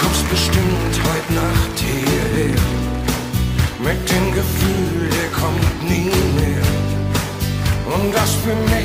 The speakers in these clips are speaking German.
kommst bestimmt heute Nacht hierher. Mit dem Gefühl, der kommt nie mehr. Und das für mich.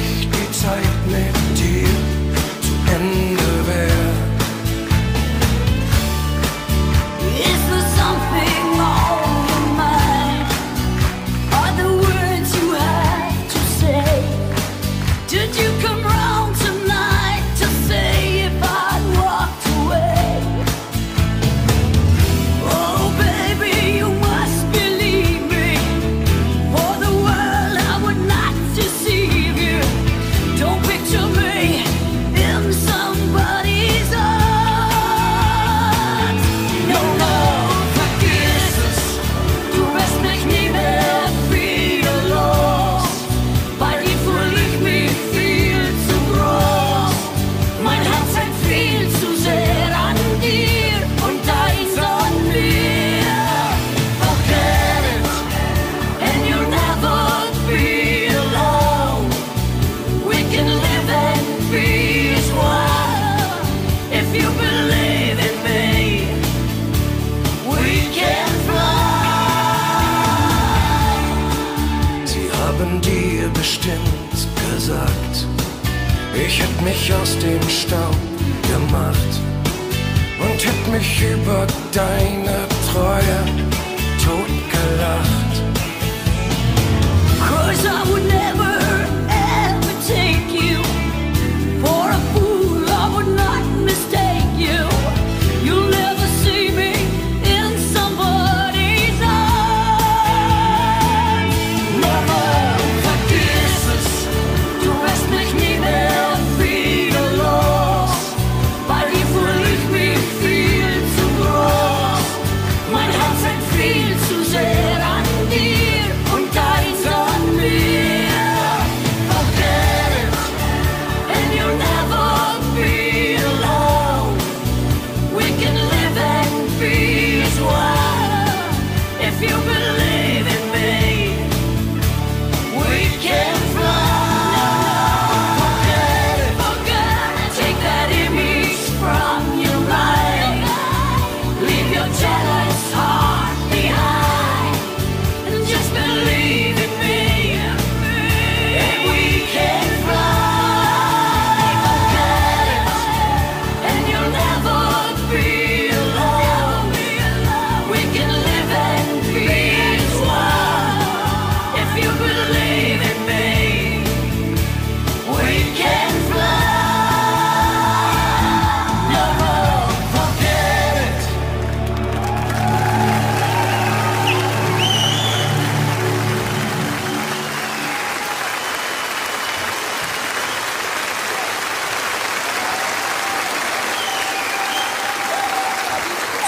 dir bestimmt gesagt, ich hätte mich aus dem Staub gemacht und hätte mich über deine Treue totgelacht. Cause I would